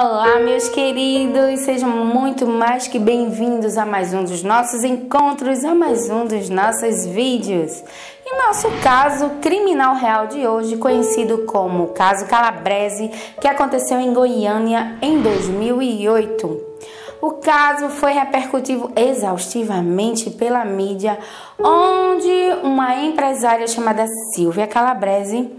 Olá, meus queridos, sejam muito mais que bem-vindos a mais um dos nossos encontros, a mais um dos nossos vídeos. E nosso caso criminal real de hoje, conhecido como caso Calabrese, que aconteceu em Goiânia em 2008. O caso foi repercutido exaustivamente pela mídia, onde uma empresária chamada Silvia Calabrese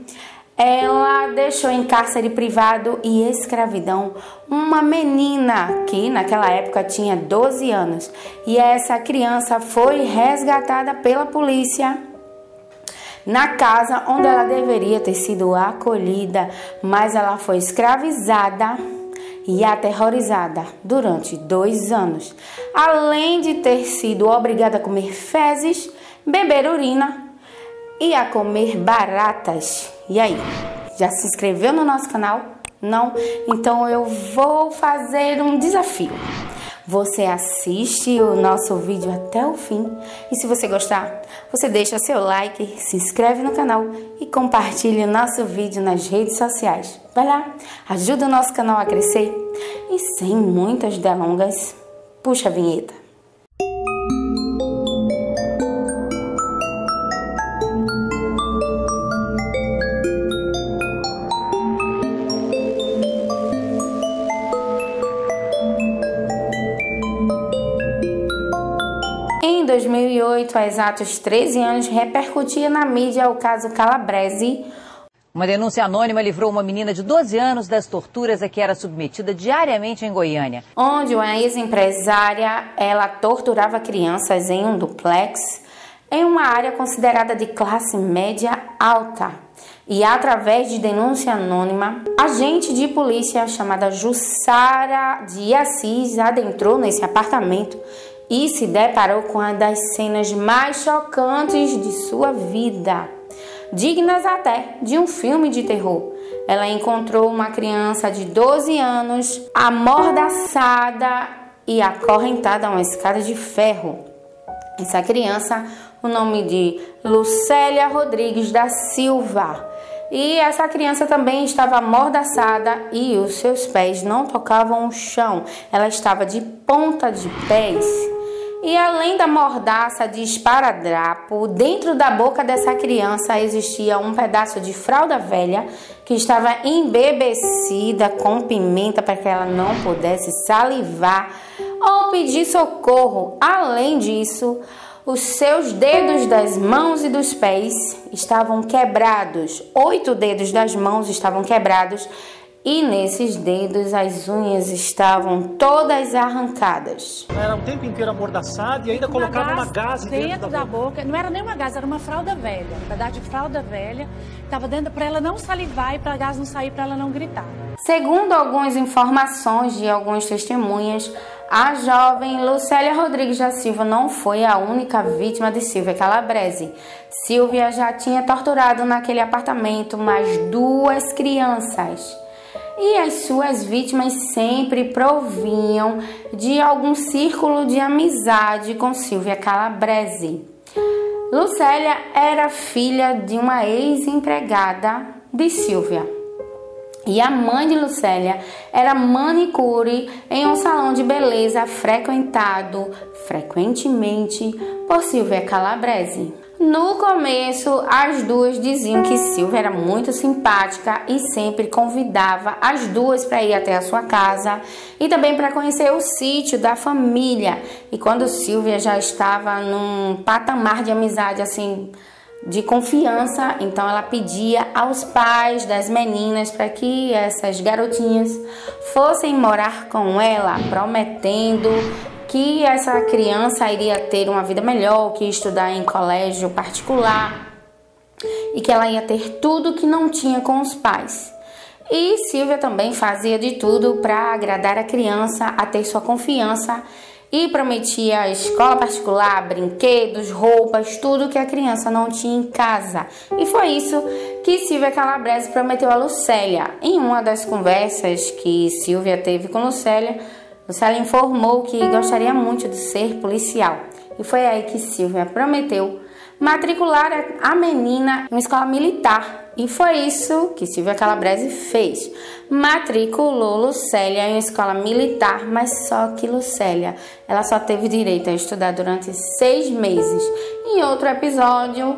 ela deixou em cárcere privado e escravidão uma menina que naquela época tinha 12 anos e essa criança foi resgatada pela polícia na casa onde ela deveria ter sido acolhida, mas ela foi escravizada e aterrorizada durante dois anos, além de ter sido obrigada a comer fezes, beber urina e a comer baratas. E aí, já se inscreveu no nosso canal? Não? Então eu vou fazer um desafio. Você assiste o nosso vídeo até o fim e se você gostar, você deixa seu like, se inscreve no canal e compartilhe o nosso vídeo nas redes sociais. Vai lá, ajuda o nosso canal a crescer e sem muitas delongas, puxa a vinheta. 2008, há exatos 13 anos, repercutia na mídia o caso Calabrese. Uma denúncia anônima livrou uma menina de 12 anos das torturas a que era submetida diariamente em Goiânia. Onde uma ex-empresária, ela torturava crianças em um duplex em uma área considerada de classe média alta. E através de denúncia anônima, agente de polícia chamada Jussara de Assis adentrou nesse apartamento e se deparou com uma das cenas mais chocantes de sua vida, dignas até de um filme de terror. Ela encontrou uma criança de 12 anos amordaçada e acorrentada a uma escada de ferro. Essa criança, o nome de Lucélia Rodrigues da Silva. E essa criança também estava amordaçada e os seus pés não tocavam o chão. Ela estava de ponta de pés. E além da mordaça de esparadrapo, dentro da boca dessa criança existia um pedaço de fralda velha que estava embebecida com pimenta para que ela não pudesse salivar ou pedir socorro. Além disso, os seus dedos das mãos e dos pés estavam quebrados. Oito dedos das mãos estavam quebrados e nesses dedos as unhas estavam todas arrancadas. Era o tempo inteiro amordaçada e ainda uma colocava uma gase dentro, dentro da, da boca. boca. Não era nem uma gase, era uma fralda velha. Um pedaço de fralda velha. Estava dentro para ela não salivar e para a gás não sair, para ela não gritar. Segundo algumas informações de algumas testemunhas, a jovem Lucélia Rodrigues da Silva não foi a única vítima de Silvia Calabrese. Silvia já tinha torturado naquele apartamento mais duas crianças e as suas vítimas sempre provinham de algum círculo de amizade com Silvia Calabrese. Lucélia era filha de uma ex-empregada de Silvia. E a mãe de Lucélia era manicure em um salão de beleza frequentado frequentemente por Silvia Calabrese. No começo, as duas diziam que Silvia era muito simpática e sempre convidava as duas para ir até a sua casa e também para conhecer o sítio da família. E quando Silvia já estava num patamar de amizade assim, de confiança, então ela pedia aos pais das meninas para que essas garotinhas fossem morar com ela, prometendo que essa criança iria ter uma vida melhor, que estudar em colégio particular e que ela ia ter tudo que não tinha com os pais. E Silvia também fazia de tudo para agradar a criança, a ter sua confiança e prometia escola particular, brinquedos, roupas, tudo que a criança não tinha em casa. E foi isso que Silvia Calabrese prometeu a Lucélia. Em uma das conversas que Silvia teve com Lucélia, Lucélia informou que gostaria muito de ser policial. E foi aí que Silvia prometeu matricular a menina em uma escola militar E foi isso que Silvia Calabrese fez. Matriculou Lucélia em uma escola militar, mas só que Lucélia, ela só teve direito a estudar durante seis meses. Em outro episódio,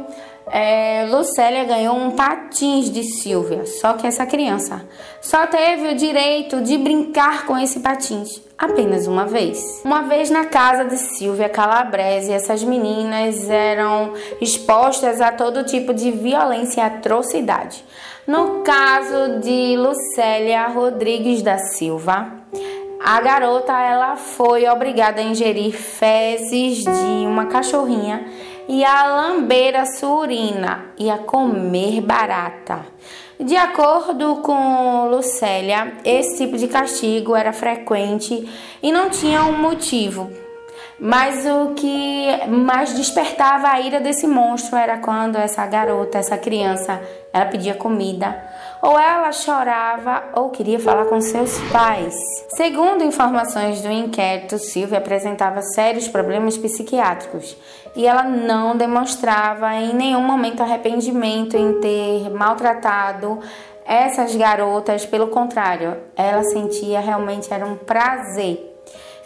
é, Lucélia ganhou um patins de Silvia, só que essa criança só teve o direito de brincar com esse patins apenas uma vez. Uma vez na casa de Silvia Calabrese, essas meninas eram expostas a todo tipo de violência e atrocidade. No caso de Lucélia Rodrigues da Silva, a garota ela foi obrigada a ingerir fezes de uma cachorrinha e a lamber a sua urina e a comer barata. De acordo com Lucélia, esse tipo de castigo era frequente e não tinha um motivo. Mas o que mais despertava a ira desse monstro era quando essa garota, essa criança, ela pedia comida, ou ela chorava ou queria falar com seus pais. Segundo informações do inquérito, Silvia apresentava sérios problemas psiquiátricos e ela não demonstrava em nenhum momento arrependimento em ter maltratado essas garotas, pelo contrário, ela sentia realmente era um prazer.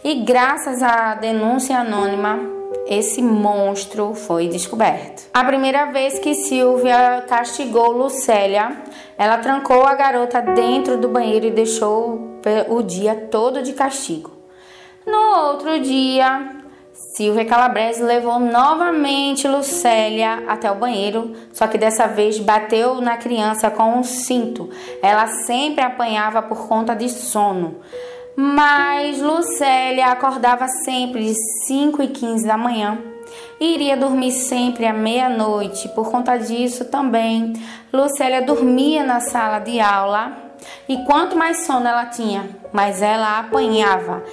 E graças à denúncia anônima, esse monstro foi descoberto. A primeira vez que Silvia castigou Lucélia, ela trancou a garota dentro do banheiro e deixou o dia todo de castigo. No outro dia, Silvia Calabrese levou novamente Lucélia até o banheiro, só que dessa vez bateu na criança com um cinto. Ela sempre apanhava por conta de sono. Mas Lucélia acordava sempre de 5 e 15 da manhã e iria dormir sempre à meia-noite. Por conta disso também, Lucélia dormia na sala de aula e quanto mais sono ela tinha, mais ela apanhava.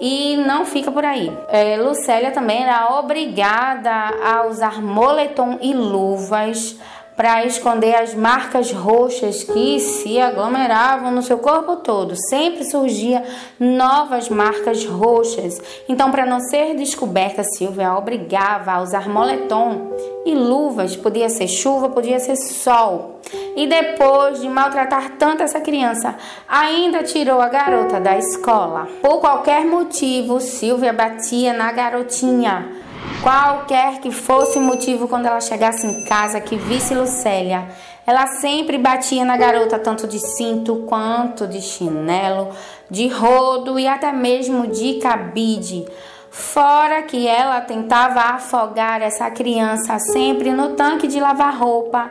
E não fica por aí. É, Lucélia também era obrigada a usar moletom e luvas para esconder as marcas roxas que se aglomeravam no seu corpo todo. Sempre surgia novas marcas roxas. Então, para não ser descoberta, Silvia obrigava a usar moletom e luvas. Podia ser chuva, podia ser sol. E depois de maltratar tanto essa criança, ainda tirou a garota da escola. Por qualquer motivo, Silvia batia na garotinha Qualquer que fosse o motivo quando ela chegasse em casa que visse Lucélia, ela sempre batia na garota tanto de cinto quanto de chinelo, de rodo e até mesmo de cabide. Fora que ela tentava afogar essa criança sempre no tanque de lavar roupa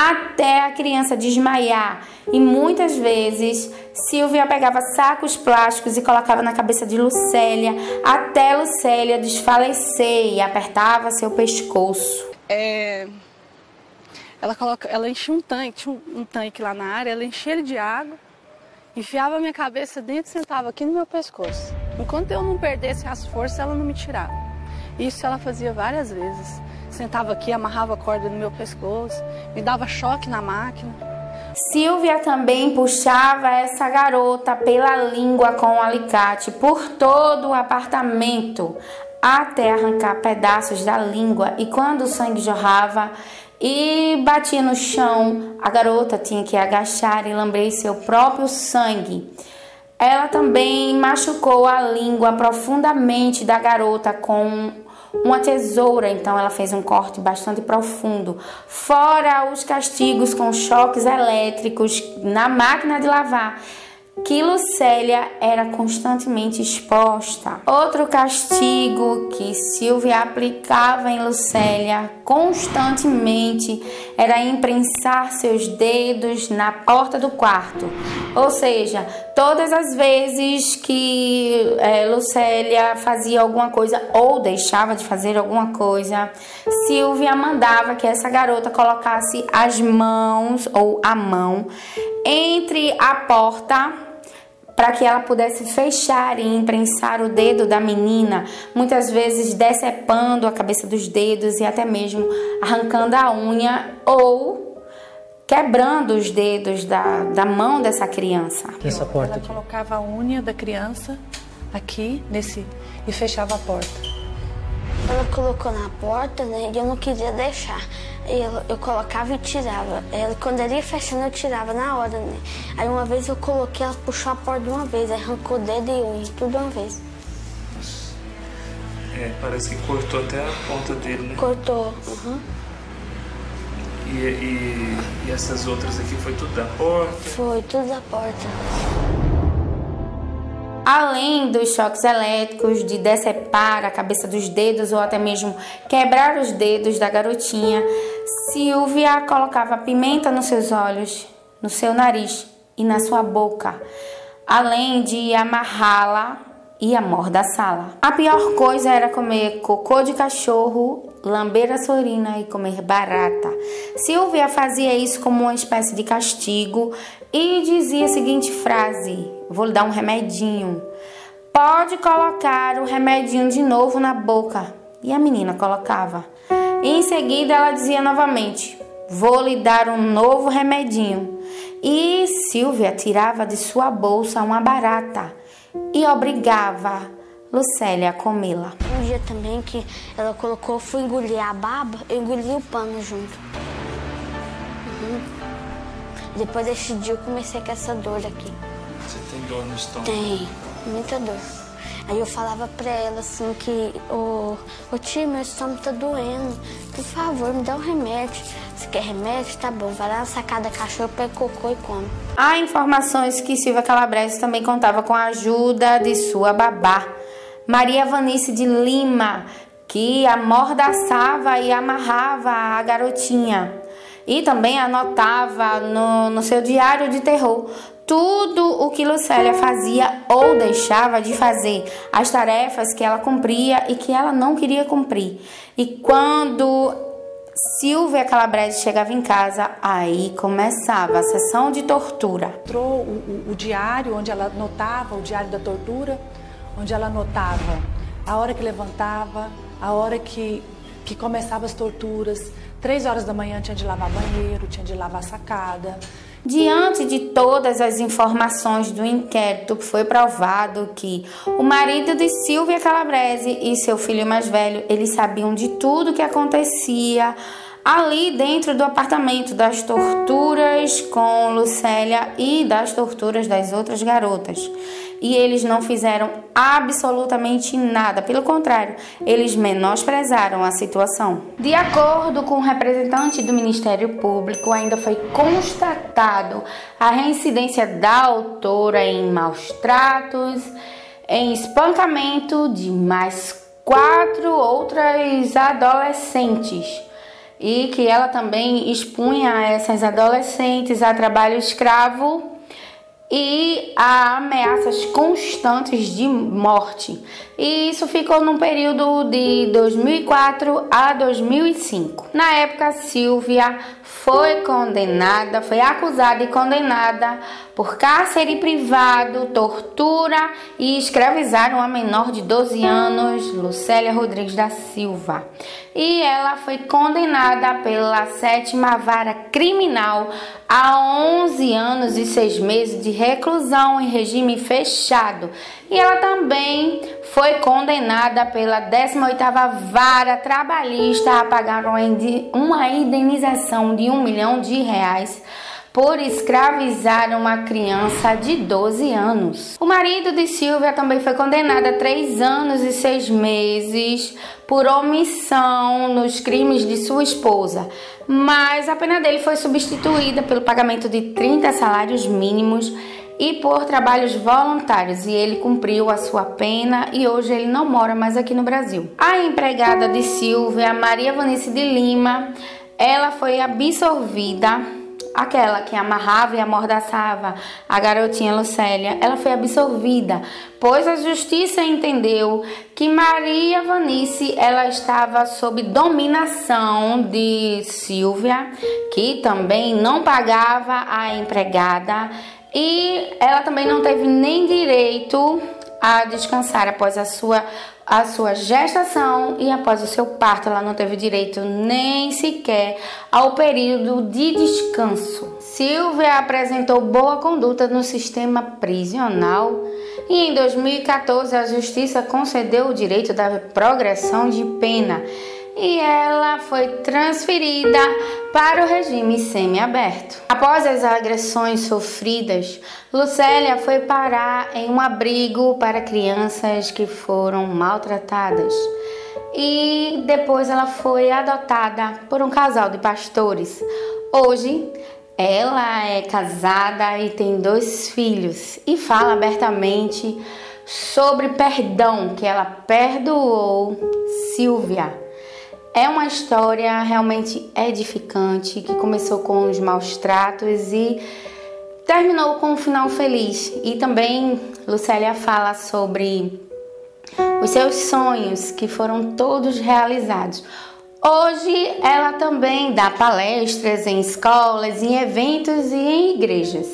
até a criança desmaiar. E muitas vezes Silvia pegava sacos plásticos e colocava na cabeça de Lucélia até Lucélia desfalecer e apertava seu pescoço. É, ela, coloca, ela enchia um tanque, tinha um, tanque lá na área, ela enchia ele de água, enfiava minha cabeça dentro e sentava aqui no meu pescoço. Enquanto eu não perdesse as forças, ela não me tirava. Isso ela fazia várias vezes. Sentava aqui, amarrava a corda no meu pescoço, me dava choque na máquina. Silvia também puxava essa garota pela língua com um alicate por todo o apartamento até arrancar pedaços da língua e quando o sangue jorrava e batia no chão, a garota tinha que agachar e lamber seu próprio sangue. Ela também machucou a língua profundamente da garota com uma tesoura, então ela fez um corte bastante profundo. Fora os castigos com choques elétricos na máquina de lavar que Lucélia era constantemente exposta. Outro castigo que Silvia aplicava em Lucélia constantemente era imprensar seus dedos na porta do quarto. Ou seja, todas as vezes que é, Lucélia fazia alguma coisa ou deixava de fazer alguma coisa, Silvia mandava que essa garota colocasse as mãos ou a mão entre a porta para que ela pudesse fechar e imprensar o dedo da menina, muitas vezes decepando a cabeça dos dedos e até mesmo arrancando a unha ou quebrando os dedos da, da mão dessa criança. Essa porta ela colocava a unha da criança aqui nesse e fechava a porta. Ela colocou na porta, né? E eu não queria deixar. Eu, eu colocava e tirava. Ela, quando ela ia fechando, eu tirava na hora, né? Aí uma vez eu coloquei, ela puxou a porta de uma vez, arrancou o dedo e unha, tudo de uma vez. É, parece que cortou até a ponta dele, né? Cortou. Uhum. E, e, e essas outras aqui foi tudo da porta? Foi tudo da porta. Além dos choques elétricos, de decepar a cabeça dos dedos ou até mesmo quebrar os dedos da garotinha, Silvia colocava pimenta nos seus olhos, no seu nariz e na sua boca, além de amarrá-la e amordaçá-la. A pior coisa era comer cocô de cachorro, lamber a sorina e comer barata. Silvia fazia isso como uma espécie de castigo e dizia a seguinte frase: Vou lhe dar um remedinho. Pode colocar o remedinho de novo na boca. E a menina colocava. E em seguida ela dizia novamente: Vou lhe dar um novo remedinho. E Silvia tirava de sua bolsa uma barata e obrigava Lucélia a comê-la. Um dia também que ela colocou, fui engolir a baba, eu engoli o pano junto. Uhum. Depois desse dia eu comecei com essa dor aqui. Você tem dor no estômago? Tem, muita dor. Aí eu falava pra ela assim que, ô, ô tio, meu estômago tá doendo. Por favor, me dá um remédio. Se quer remédio, tá bom. Vai lá na sacada cachorro, pega cocô e come. Há informações que Silvia Calabrese também contava com a ajuda de sua babá, Maria Vanice de Lima, que amordaçava e amarrava a garotinha. E também anotava no, no seu diário de terror tudo o que Lucélia fazia ou deixava de fazer, as tarefas que ela cumpria e que ela não queria cumprir. E quando Silvia Calabrese chegava em casa, aí começava a sessão de tortura. Entrou o, o, o diário onde ela anotava, o diário da tortura, onde ela anotava a hora que levantava, a hora que, que começava as torturas. Três horas da manhã tinha de lavar banheiro, tinha de lavar sacada. Diante de todas as informações do inquérito, foi provado que o marido de Silvia Calabrese e seu filho mais velho, eles sabiam de tudo que acontecia ali dentro do apartamento, das torturas com Lucélia e das torturas das outras garotas. E eles não fizeram absolutamente nada, pelo contrário, eles menosprezaram a situação. De acordo com o representante do Ministério Público, ainda foi constatado a reincidência da autora em maus tratos, em espancamento de mais quatro outras adolescentes e que ela também expunha essas adolescentes a trabalho escravo e a ameaças constantes de morte. E isso ficou num período de 2004 a 2005. Na época, Silvia foi condenada, foi acusada e condenada por cárcere privado, tortura e escravizar uma menor de 12 anos, Lucélia Rodrigues da Silva. E ela foi condenada pela sétima vara criminal a 11 anos e 6 meses de reclusão em regime fechado. E ela também foi condenada pela 18ª vara trabalhista a pagar uma indenização de um milhão de reais por escravizar uma criança de 12 anos. O marido de Silvia também foi condenado a 3 anos e 6 meses por omissão nos crimes de sua esposa, mas a pena dele foi substituída pelo pagamento de 30 salários mínimos e por trabalhos voluntários e ele cumpriu a sua pena e hoje ele não mora mais aqui no Brasil. A empregada de Silvia, Maria Vanice de Lima, ela foi absorvida aquela que amarrava e amordaçava a garotinha Lucélia, ela foi absolvida, pois a justiça entendeu que Maria Vanice ela estava sob dominação de Silvia, que também não pagava a empregada e ela também não teve nem direito a descansar após a sua a sua gestação e após o seu parto, ela não teve direito nem sequer ao período de descanso. Silvia apresentou boa conduta no sistema prisional E em 2014 a justiça concedeu o direito da progressão de pena e ela foi transferida para o regime semiaberto. Após as agressões sofridas, Lucélia foi parar em um abrigo para crianças que foram maltratadas. E depois ela foi adotada por um casal de pastores. Hoje, ela é casada e tem dois filhos e fala abertamente sobre perdão que ela perdoou Silvia. É uma história realmente edificante que começou com os maus tratos e terminou com um final feliz. E também Lucélia fala sobre os seus sonhos que foram todos realizados. Hoje ela também dá palestras em escolas, em eventos e em igrejas.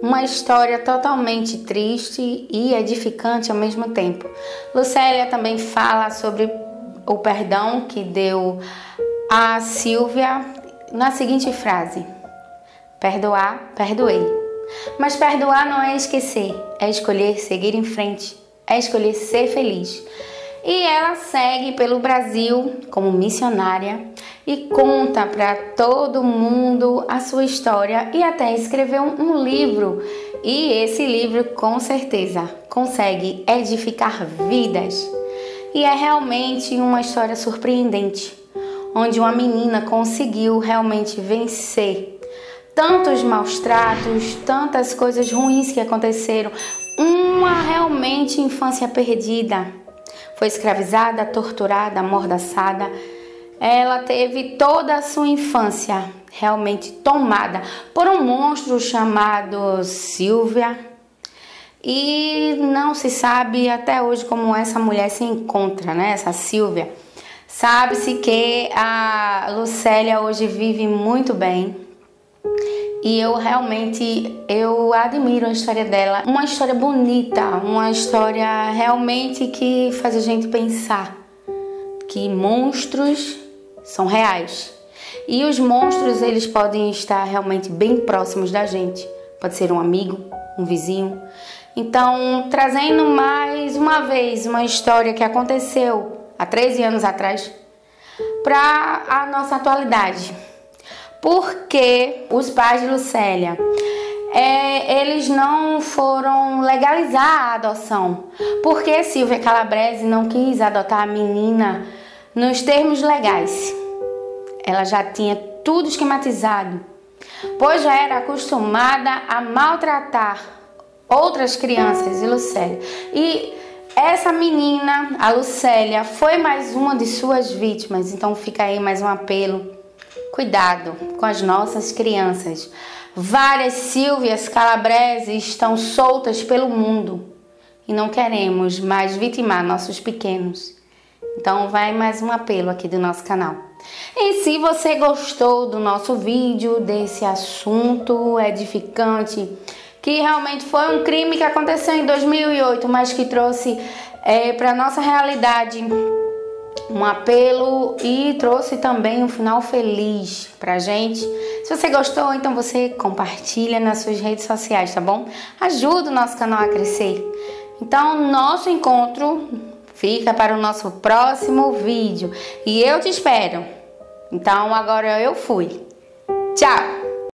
Uma história totalmente triste e edificante ao mesmo tempo. Lucélia também fala sobre o perdão que deu a Silvia na seguinte frase: Perdoar, perdoei. Mas perdoar não é esquecer, é escolher seguir em frente, é escolher ser feliz. E ela segue pelo Brasil como missionária e conta para todo mundo a sua história e até escreveu um livro. E esse livro com certeza consegue edificar vidas. E é realmente uma história surpreendente, onde uma menina conseguiu realmente vencer tantos maus tratos, tantas coisas ruins que aconteceram, uma realmente infância perdida. Foi escravizada, torturada, amordaçada. Ela teve toda a sua infância realmente tomada por um monstro chamado Silvia e não se sabe até hoje como essa mulher se encontra, né? Essa Silvia. Sabe-se que a Lucélia hoje vive muito bem. E eu realmente eu admiro a história dela, uma história bonita, uma história realmente que faz a gente pensar que monstros são reais. E os monstros eles podem estar realmente bem próximos da gente. Pode ser um amigo, um vizinho. Então, trazendo mais uma vez uma história que aconteceu há 13 anos atrás para a nossa atualidade. Porque os pais de Lucélia é, eles não foram legalizar a adoção. Porque Silvia Calabrese não quis adotar a menina nos termos legais. Ela já tinha tudo esquematizado, pois já era acostumada a maltratar outras crianças e Lucélia. E essa menina, a Lucélia, foi mais uma de suas vítimas. Então fica aí mais um apelo. Cuidado com as nossas crianças. Várias Silvias Calabreses estão soltas pelo mundo e não queremos mais vitimar nossos pequenos. Então vai mais um apelo aqui do nosso canal. E se você gostou do nosso vídeo, desse assunto edificante, que realmente foi um crime que aconteceu em 2008, mas que trouxe é, para nossa realidade um apelo e trouxe também um final feliz pra gente. Se você gostou, então você compartilha nas suas redes sociais, tá bom? Ajuda o nosso canal a crescer. Então, nosso encontro fica para o nosso próximo vídeo e eu te espero. Então, agora eu fui. Tchau!